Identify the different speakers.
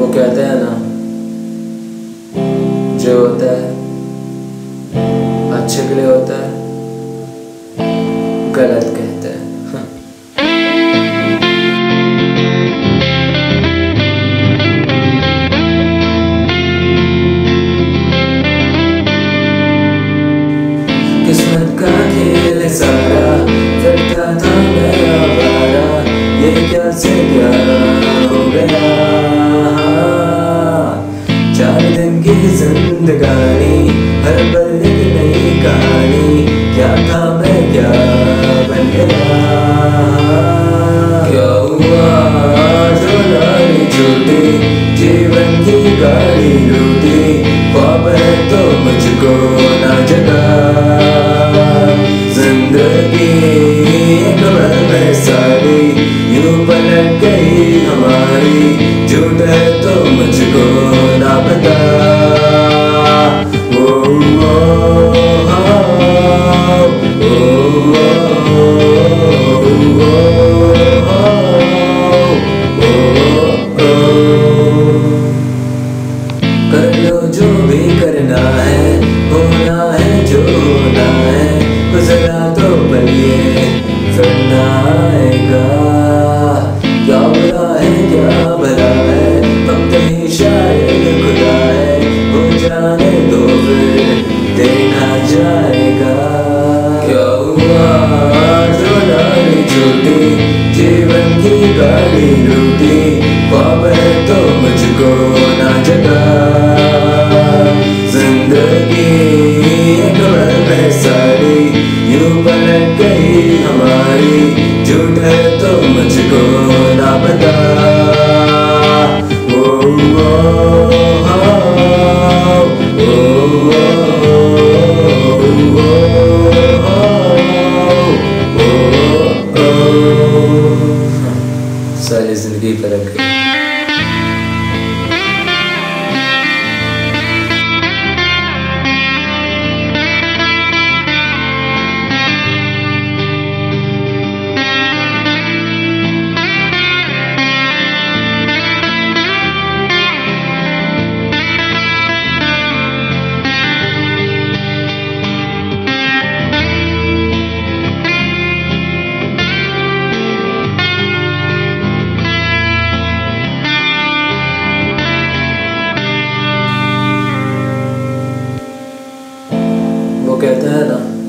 Speaker 1: وہ کہتے ہیں نا، جو ہوتا ہے اچھے کے لیے ہوتا ہے، غلط کہتے ہیں قسمت کا کھیل سارا کرتا تھا میرا بارا یہ کیا سے کیا زندگانی، ہر پل ایک نئی کہانی، کیا تھا میں، کیا بن گیا؟ کیا ہوا؟ جو لاری چھوٹی جیون کی گاڑی لوٹی، خواب ہے تو مجھ کو نہ جگہ ہو جانے دو پھر دیکھا جائے گا کیا ہوا چھوٹی جیون کی گاڑی خواب ہے تو مجھ کو نہ جگا زندگی ایک میں ساری یوں پلٹ گئی ہماری جھوٹ ہے تو مجھ کو نہ پتا او Salles in the deep هذا.